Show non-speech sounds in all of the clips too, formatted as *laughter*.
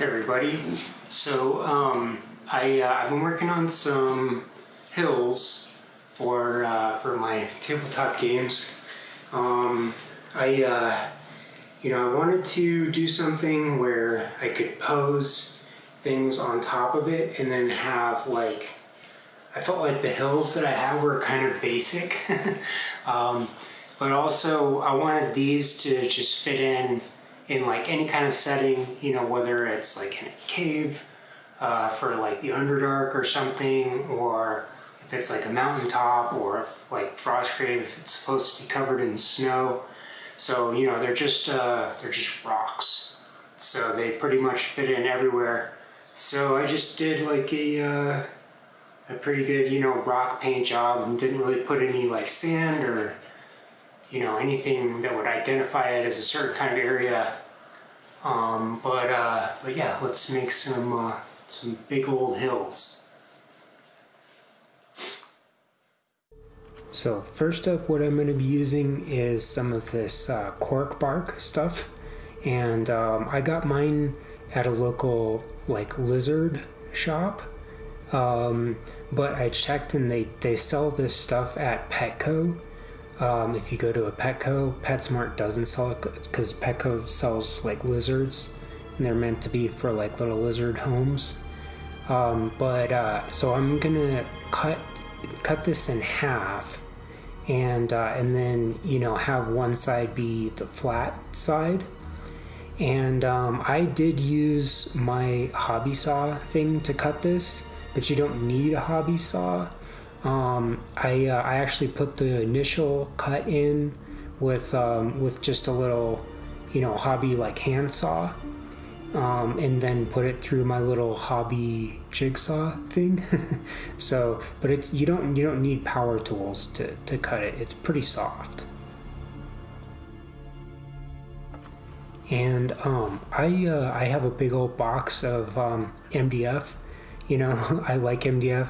Everybody. So um, I uh, I've been working on some hills for uh, for my tabletop games. Um, I uh, you know I wanted to do something where I could pose things on top of it and then have like I felt like the hills that I had were kind of basic, *laughs* um, but also I wanted these to just fit in in like any kind of setting, you know, whether it's like in a cave uh, for like the Underdark or something, or if it's like a mountaintop, or if, like Frostgrave, if it's supposed to be covered in snow. So you know, they're just uh, they're just rocks, so they pretty much fit in everywhere. So I just did like a uh, a pretty good you know rock paint job and didn't really put any like sand or you know anything that would identify it as a certain kind of area. Um, but uh, but yeah, let's make some uh, some big old hills. So first up, what I'm going to be using is some of this uh, cork bark stuff, and um, I got mine at a local like lizard shop. Um, but I checked and they, they sell this stuff at Petco um, if you go to a Petco, PetSmart doesn't sell it because Petco sells like lizards, and they're meant to be for like little lizard homes. Um, but uh, so I'm gonna cut cut this in half, and uh, and then you know have one side be the flat side. And um, I did use my hobby saw thing to cut this, but you don't need a hobby saw um, I uh, I actually put the initial cut in with um, with just a little, you know, hobby like handsaw, um, and then put it through my little hobby jigsaw thing. *laughs* so, but it's you don't you don't need power tools to to cut it. It's pretty soft. And um, I uh, I have a big old box of MDF. You know, *laughs* I like MDF.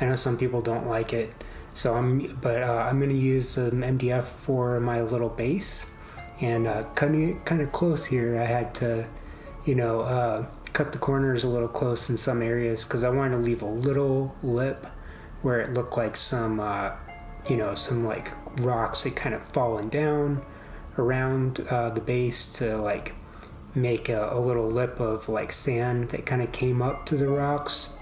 I know some people don't like it, so I'm but uh, I'm gonna use some MDF for my little base, and cutting it kind of close here. I had to, you know, uh, cut the corners a little close in some areas because I wanted to leave a little lip where it looked like some, uh, you know, some like rocks that kind of fallen down around uh, the base to like make a, a little lip of like sand that kind of came up to the rocks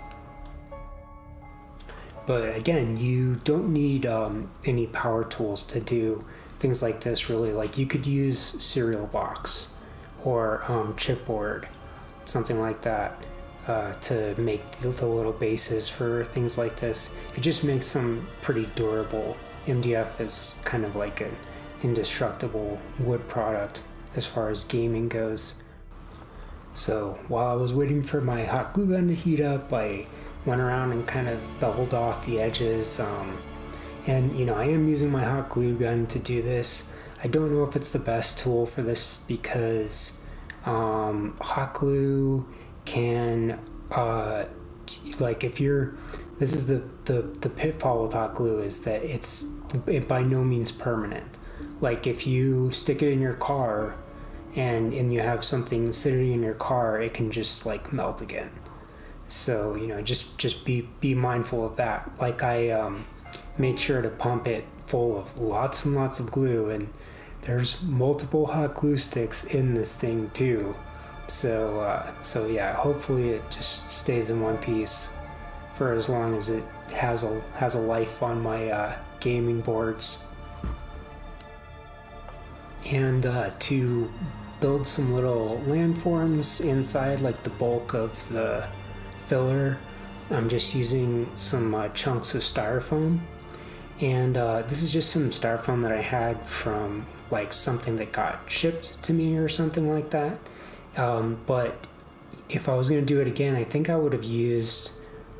but again, you don't need um, any power tools to do things like this really. Like you could use cereal box or um, chipboard, something like that. Uh, to make the, the little bases for things like this. It just makes them pretty durable. MDF is kind of like an indestructible wood product as far as gaming goes. So while I was waiting for my hot glue gun to heat up, I went around and kind of beveled off the edges. Um, and you know, I am using my hot glue gun to do this. I don't know if it's the best tool for this because um, hot glue can, uh, like, if you're, this is the, the the pitfall with hot glue is that it's it by no means permanent. Like, if you stick it in your car and and you have something sitting in your car, it can just like melt again. So you know, just just be be mindful of that. Like I um, made sure to pump it full of lots and lots of glue, and there's multiple hot glue sticks in this thing too. So uh, so yeah, hopefully it just stays in one piece for as long as it has a has a life on my uh, gaming boards. And uh, to build some little landforms inside, like the bulk of the filler. I'm just using some uh, chunks of styrofoam. And uh, this is just some styrofoam that I had from like something that got shipped to me or something like that. Um, but if I was going to do it again, I think I would have used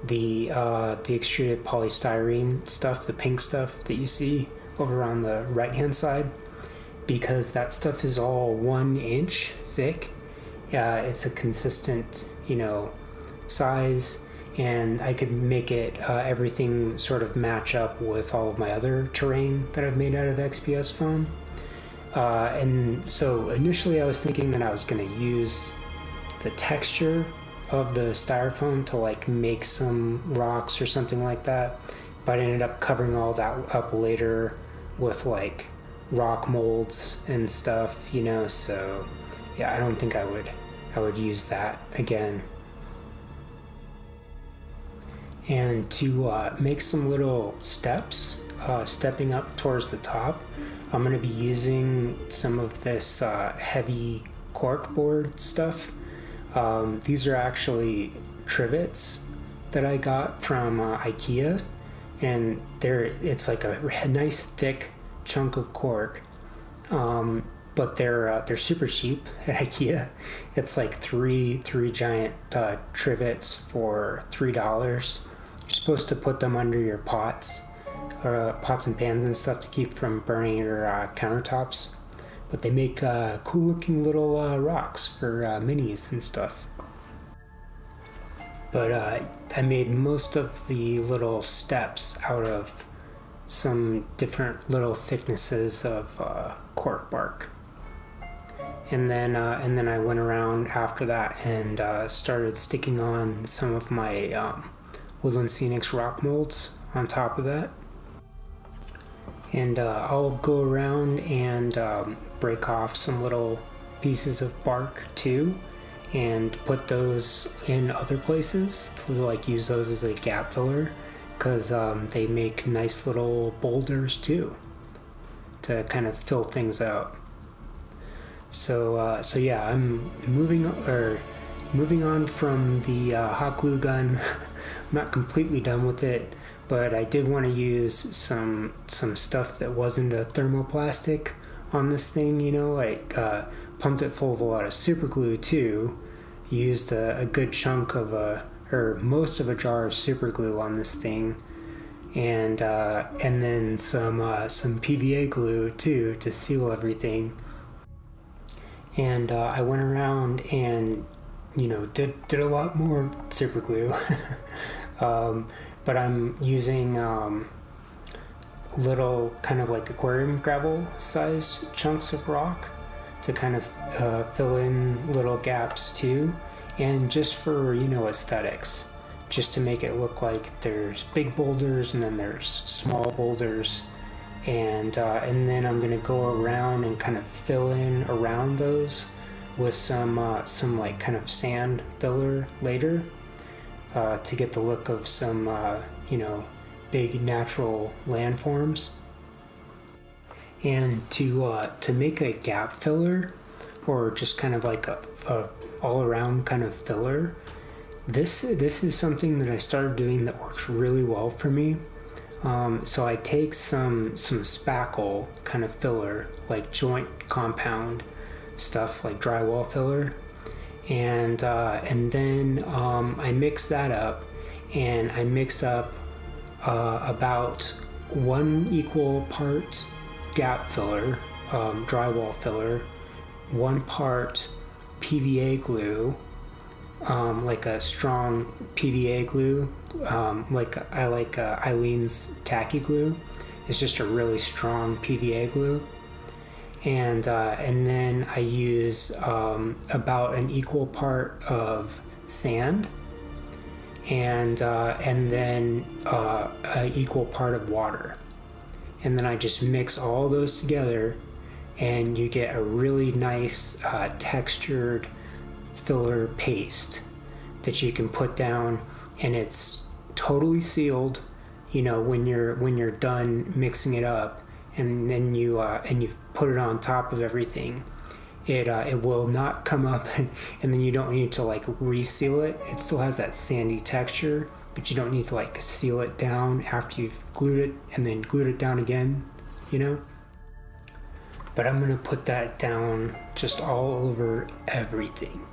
the uh, the extruded polystyrene stuff, the pink stuff that you see over on the right hand side, because that stuff is all one inch thick. Uh, it's a consistent, you know, size and I could make it uh, everything sort of match up with all of my other terrain that I've made out of XPS foam. Uh, and so initially I was thinking that I was going to use the texture of the styrofoam to like make some rocks or something like that. But I ended up covering all that up later with like rock molds and stuff, you know, so yeah, I don't think I would I would use that again. And to uh, make some little steps, uh, stepping up towards the top, I'm going to be using some of this uh, heavy cork board stuff. Um, these are actually trivets that I got from uh, IKEA, and they're it's like a nice thick chunk of cork. Um, but they're uh, they're super cheap *laughs* at IKEA. It's like three three giant uh, trivets for three dollars. You're supposed to put them under your pots, or uh, pots and pans and stuff to keep from burning your uh, countertops. But they make uh, cool looking little uh, rocks for minis and stuff. But I made most of the little steps out of some different little thicknesses of cork bark and then uh, and then I went around after that and uh, started sticking on some of my um, Woodland Scenics rock molds on top of that. And uh, I'll go around and um, break off some little pieces of bark too and put those in other places to like use those as a gap filler because um, they make nice little boulders too to kind of fill things out. So uh, so yeah, I'm moving or moving on from the uh, hot glue gun. *laughs* I'm not completely done with it, but I did want to use some some stuff that wasn't a thermoplastic on this thing. You know, like uh, pumped it full of a lot of super glue too. Used a, a good chunk of a or most of a jar of super glue on this thing and uh, and then some uh, some PVA glue too to seal everything and uh, I went around and you know did did a lot more super glue. *laughs* Um, but I'm using um, little kind of like aquarium gravel sized chunks of rock to kind of uh, fill in little gaps too. And just for you know aesthetics just to make it look like there's big boulders and then there's small boulders. And uh, and then I'm gonna go around and kind of fill in around those with some uh, some like kind of sand filler later uh, to get the look of some uh, you know big natural landforms. And to uh, to make a gap filler or just kind of like a, a all around kind of filler this this is something that I started doing that works really well for me. Um, so I take some some spackle kind of filler, like joint compound stuff, like drywall filler, and uh, and then um, I mix that up, and I mix up uh, about one equal part gap filler, um, drywall filler, one part PVA glue, um, like a strong PVA glue. Um, like I like uh, Aleene's tacky glue. It's just a really strong PVA glue, and uh, and then I use um, about an equal part of sand, and uh, and then uh, an equal part of water, and then I just mix all those together, and you get a really nice uh, textured filler paste that you can put down and it's totally sealed you know when you're when you're done mixing it up and then you uh, and you put it on top of everything it uh, it will not come up *laughs* and then you don't need to like reseal it it still has that sandy texture but you don't need to like seal it down after you've glued it and then glued it down again you know but I'm gonna put that down just all over everything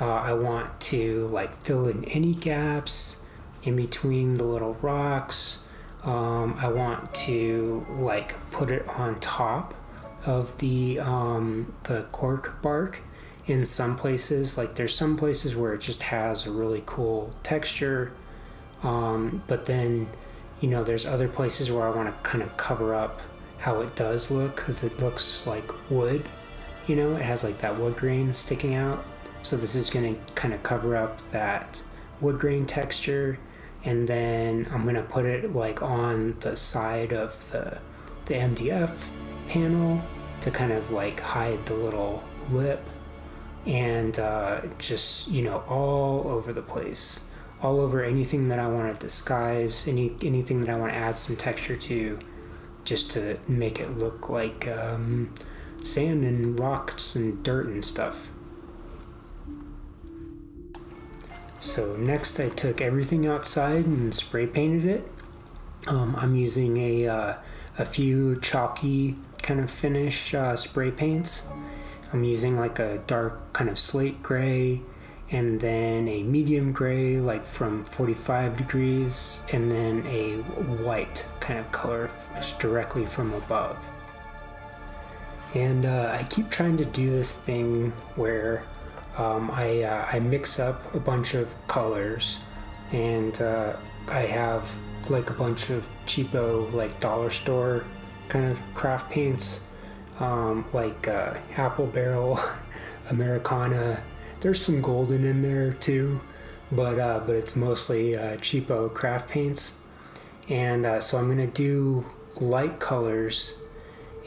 uh, I want to like fill in any gaps in between the little rocks. Um, I want to like put it on top of the um, the cork bark in some places. Like there's some places where it just has a really cool texture, um, but then you know there's other places where I want to kind of cover up how it does look because it looks like wood. You know, it has like that wood grain sticking out So this is going to kind of cover up that wood grain texture and then I'm to put it like on the side of the, the MDF panel to kind of like hide the little lip. And uh, just you know all over the place. All over anything that I want to disguise any anything that I want to add some texture to just to make it look like um, sand and rocks and dirt and stuff so next I took everything outside and spray painted it um, I'm using a uh, a few chalky kind of finish uh, spray paints I'm using like a dark kind of slate gray and then a medium gray like from 45 degrees and then a white kind of color directly from above. And uh, I keep trying to do this thing where um, I, uh, I mix up a bunch of colors and uh, I have like a bunch of cheapo like dollar store kind of craft paints um, like uh, Apple Barrel, *laughs* Americana. There's some golden in there too, but uh, but it's mostly uh, cheapo craft paints. And uh, so I'm gonna do light colors,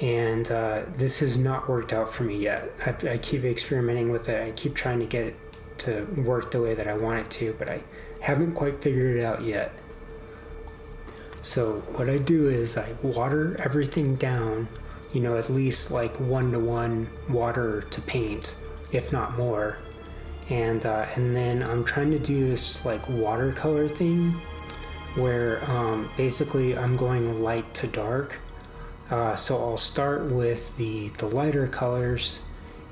and uh, this has not worked out for me yet. I, I keep experimenting with it. I keep trying to get it to work the way that I want it to, but I haven't quite figured it out yet. So what I do is I water everything down you know, at least like one to one water to paint, if not more. And uh, and then I'm trying to do this like watercolor thing, where um, basically I'm going light to dark. Uh, so I'll start with the the lighter colors,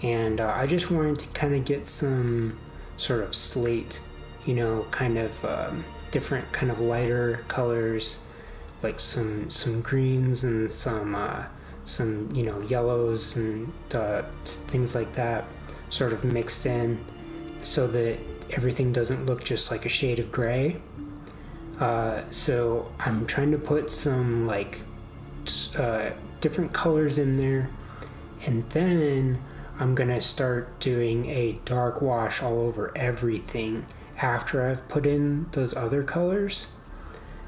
and uh, I just wanted to kind of get some sort of slate, you know, kind of um, different kind of lighter colors, like some some greens and some uh, some you know yellows and uh, things like that sort of mixed in so that everything doesn't look just like a shade of gray. Uh, so I'm trying to put some like uh, different colors in there and then I'm gonna start doing a dark wash all over everything after I've put in those other colors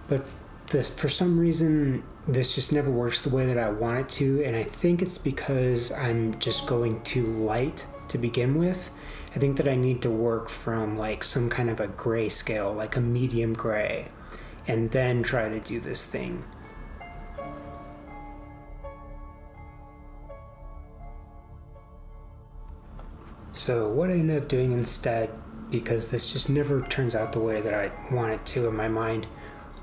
but this, for some reason this just never works the way that I want it to, and I think it's because I'm just going too light to begin with. I think that I need to work from like some kind of a gray scale, like a medium gray, and then try to do this thing. So what I ended up doing instead, because this just never turns out the way that I want it to in my mind,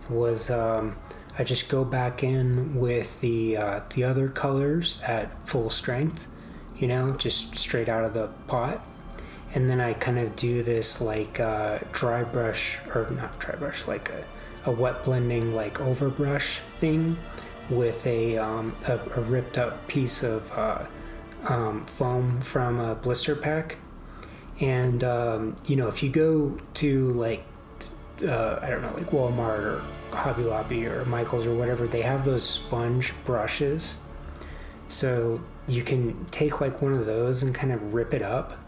was um, I just go back in with the uh, the other colors at full strength, you know, just straight out of the pot, and then I kind of do this like uh, dry brush or not dry brush, like a, a wet blending like overbrush thing with a um, a, a, ripped up piece of uh, um, foam from a blister pack, and um, you know if you go to like uh, I don't know like Walmart or Hobby Lobby or Michaels or whatever, they have those sponge brushes. So you can take like one of those and kind of rip it up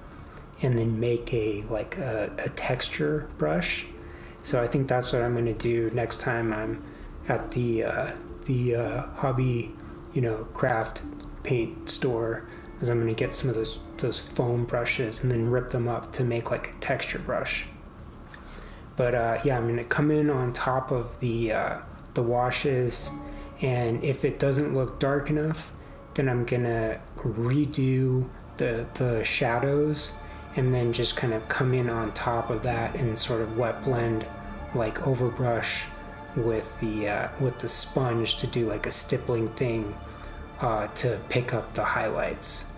and then make a like a, a texture brush. So I think that's what I'm going to do next time I'm at the uh, the uh, hobby, you know, craft paint store. Is I'm going to get some of those those foam brushes and then rip them up to make like a texture brush. But uh, yeah, I'm gonna come in on top of the uh, the washes, and if it doesn't look dark enough, then I'm gonna redo the the shadows, and then just kind of come in on top of that and sort of wet blend, like overbrush with the uh, with the sponge to do like a stippling thing uh, to pick up the highlights.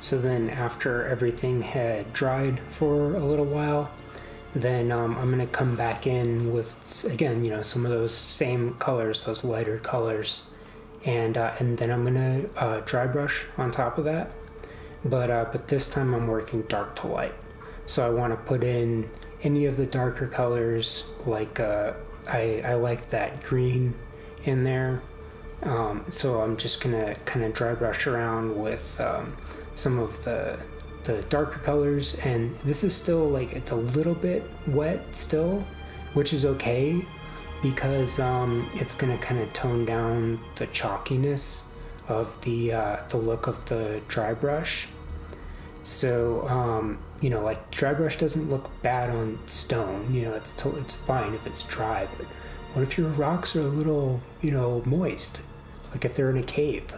So then, after everything had dried for a little while, then um, I'm gonna come back in with again, you know, some of those same colors, those lighter colors, and uh, and then I'm gonna uh, dry brush on top of that. But uh, but this time I'm working dark to light, so I want to put in any of the darker colors like uh, I, I like that green in there. Um, so I'm just gonna kind of dry brush around with um, some of the the darker colors and this is still like it's a little bit wet still which is okay because um, it's gonna kind of tone down the chalkiness of the uh, the look of the dry brush. So um, you know like dry brush doesn't look bad on stone you know it's it's fine if it's dry but what if your rocks are a little you know moist? Like if they're in a cave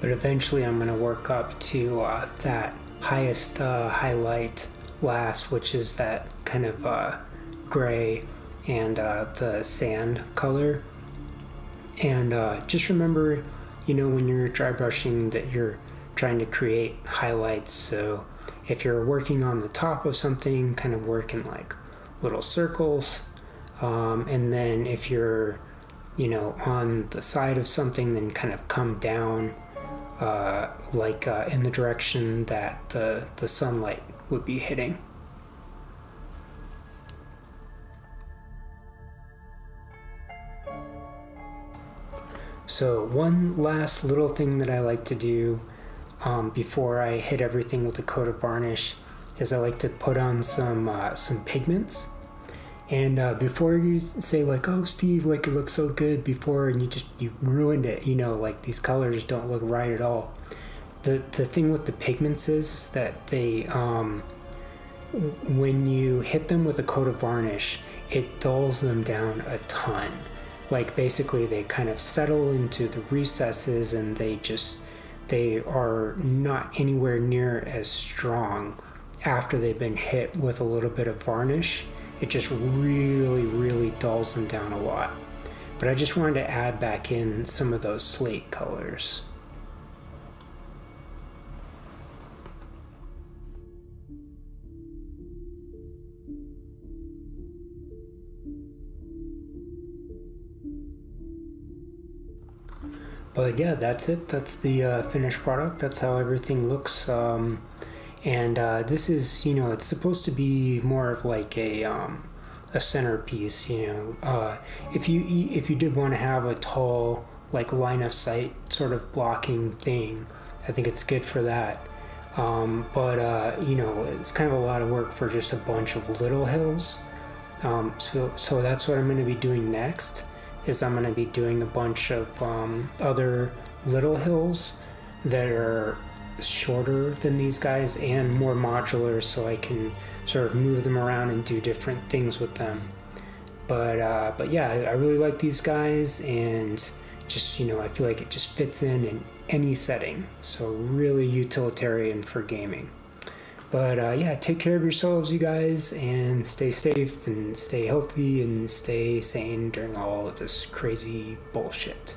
but eventually I'm going to work up to uh, that highest uh, highlight last, which is that kind of uh, gray and uh, the sand color. And uh, just remember, you know, when you're dry brushing, that you're trying to create highlights. So if you're working on the top of something, kind of work in like little circles. Um, and then if you're, you know, on the side of something, then kind of come down uh, like uh, in the direction that the, the sunlight would be hitting. So, one last little thing that I like to do um, before I hit everything with a coat of varnish is I like to put on some uh, some pigments. And uh, before you say like, "Oh, Steve, like it looks so good," before and you just you ruined it, you know, like these colors don't look right at all. The the thing with the pigments is, is that they um, when you hit them with a coat of varnish, it dulls them down a ton. Like basically, they kind of settle into the recesses, and they just they are not anywhere near as strong after they've been hit with a little bit of varnish it just really, really dulls them down a lot. But I just wanted to add back in some of those slate colors. But yeah, that's it. That's the uh, finished product. That's how everything looks. Um, and uh, this is you know it's supposed to be more of like a um, a centerpiece you know. Uh, if you if you did want to have a tall like line of sight sort of blocking thing I think it's good for that. Um, but uh, you know it's kind of a lot of work for just a bunch of little hills. Um, so so that's what I'm going to be doing next is I'm going to be doing a bunch of um, other little hills that are shorter than these guys and more modular so I can sort of move them around and do different things with them. But uh, but yeah, I really like these guys and just you know I feel like it just fits in in any setting. So really utilitarian for gaming. But uh, yeah, take care of yourselves, you guys, and stay safe and stay healthy and stay sane during all of this crazy bullshit.